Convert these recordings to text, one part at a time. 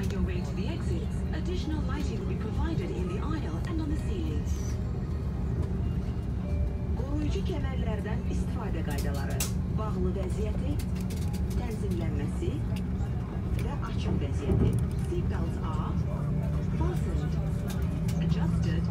find your way to the exits, additional lighting will be provided in the aisle and on the ceilings. Qoruyucu kəmərlərdən istifadə qaydaları, bağlı vəziyyəti, tənzimlənməsi və açıq vəziyyəti. Seatbelts are fastened, adjusted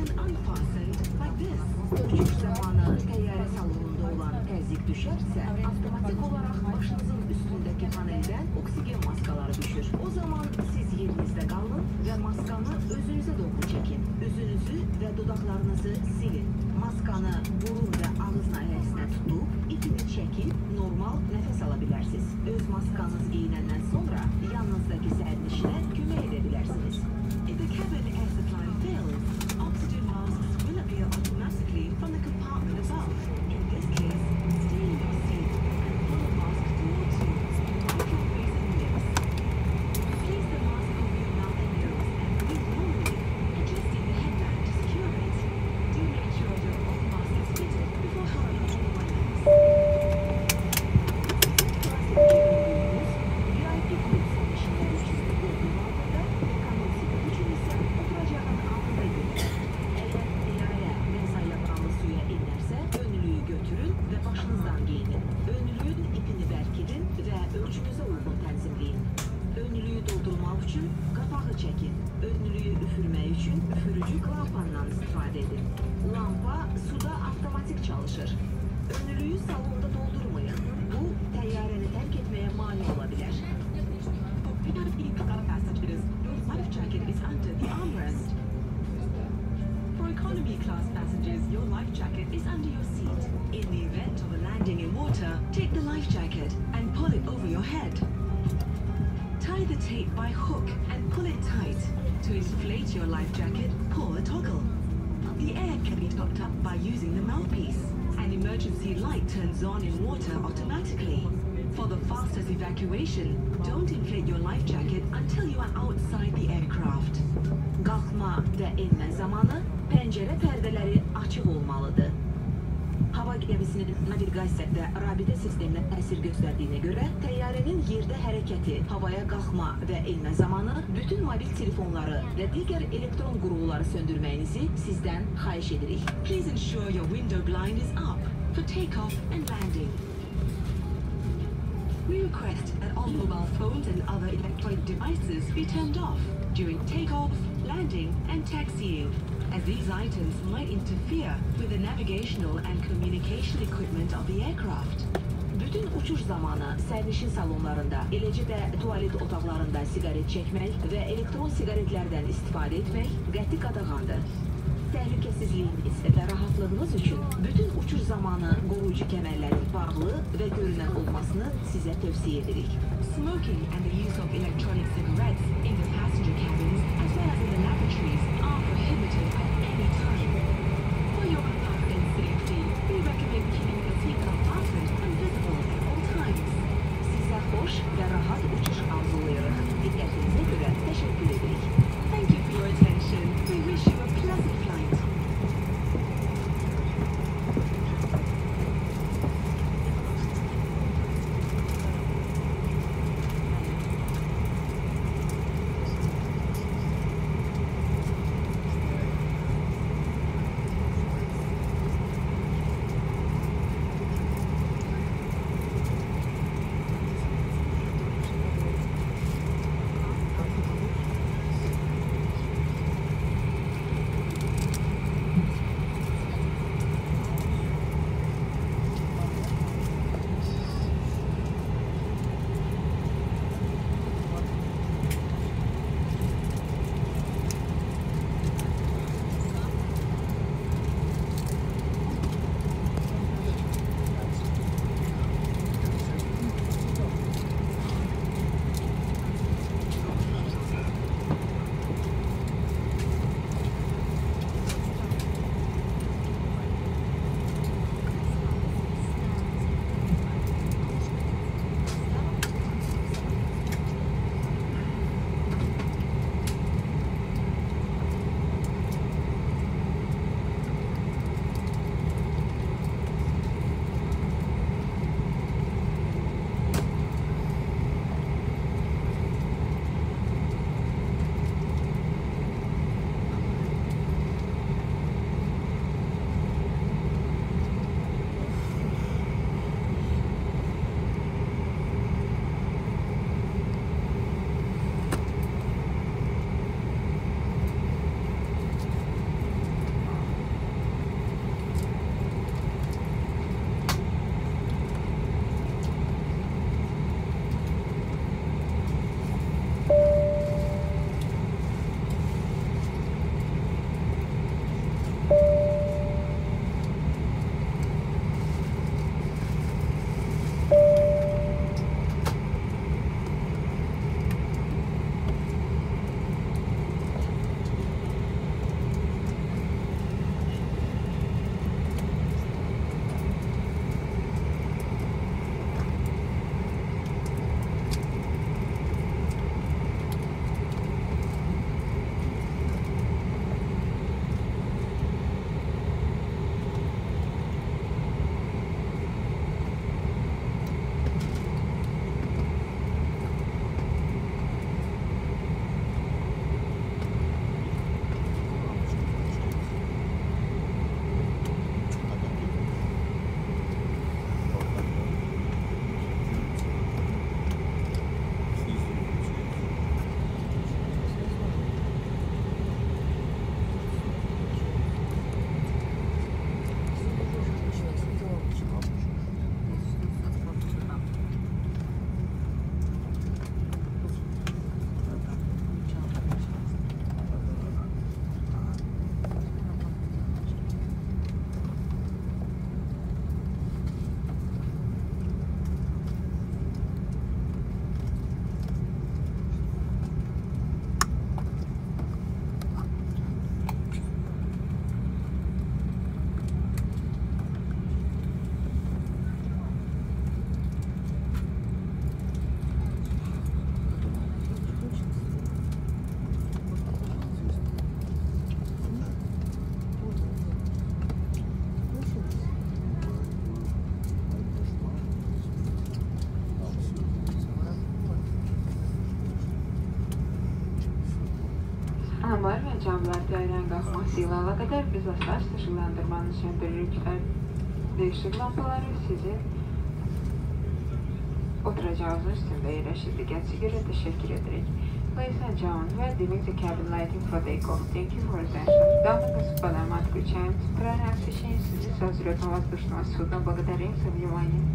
and unfastened like this. Uçuş zamanı təyyarə salonunda olan tezik düşerse otomatik olarak başınızın üstündeki panelden oksijen maskaları düşür. O zaman siz yerinizde kalın ve maskanı özünüze doğru çekin. Yüzünüzü ve dudaklarınızı silin. Maskanı burun ve ağızına arasına tutup ipini çekin, normal nefes alabilirsiniz. Öz maskanız giyinenden sonra yanınızdaki serdişine küme edebilirsiniz. İpek haberi passengers, your life jacket is under your seat. In the event of a landing in water, take the life jacket and pull it over your head. Tie the tape by hook and pull it tight. To inflate your life jacket, pull the toggle. The air can be topped up by using the mouthpiece. An emergency light turns on in water automatically. For the fastest evacuation, don't inflate your life jacket until you are outside the aircraft. Qalxma və enmə zamanı pəncərə pərdələri açıq olmalıdır. Hava gəmisinin rabitə sisteminə göstərdiyinə görə təyyarənin yerdə hərəkəti, havaya qalxma və zamanı bütün mobil telefonları və digər elektron qurğuları söndürməyinizi sizdən xahiş edirik. Please ensure your window blind is up for takeoff and landing. We request that all mobile phones and other electronic devices be turned off during takeoff, landing, and taxiing, as these items might interfere with the navigational and communication equipment of the aircraft. Bütün uçuş zamanı sərnişin salonlarında, eləcə də tualet otaqlarında siqaret çəkmək və elektron siqaretlərdən istifadə etmək qəti qadağandır. Təhlükəsizliyiniz və rahatlığınız üçün bütün uçuş zamanı qoruyucu kəmərlərin bağlı və görünən olmasını sizə tövsiyə edirik. Smoking and the use of electronic cigarettes in the passenger cabins Camlar və camlar dəyirən qalxması ilə əlaqədar biz asas işıqlandırmanı söndürürük və işıq lampaları sizin oturacağınız üstündə yerləşir. Diqqətinizi görə təşəkkür edirik. Ladies and gentlemen, we are dimming the cabin lighting for takeoff. Thank you for attention. Дамы и господа, мы отключаем центральное освещение в связи со взлетом воздушного судна. Благодарим за внимание.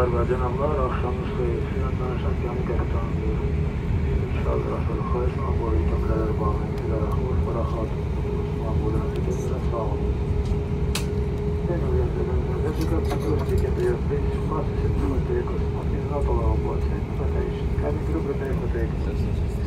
برگردیم همراه رخشان مستقیم سیان دانشان که همون گرفتان بود شاد رسول خواهش من باری تو کرر با من در خور برا خاتم من بودن که تو برا ساقم این رو یاد دادم در دیگه پتوستی که به یاد بیش خواست سیدون تیکس مطمئن را بلا هم بود سیدون تیکس به